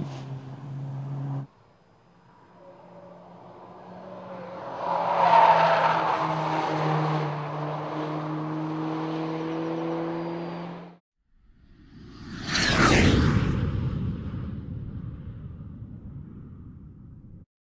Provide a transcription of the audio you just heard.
Mm.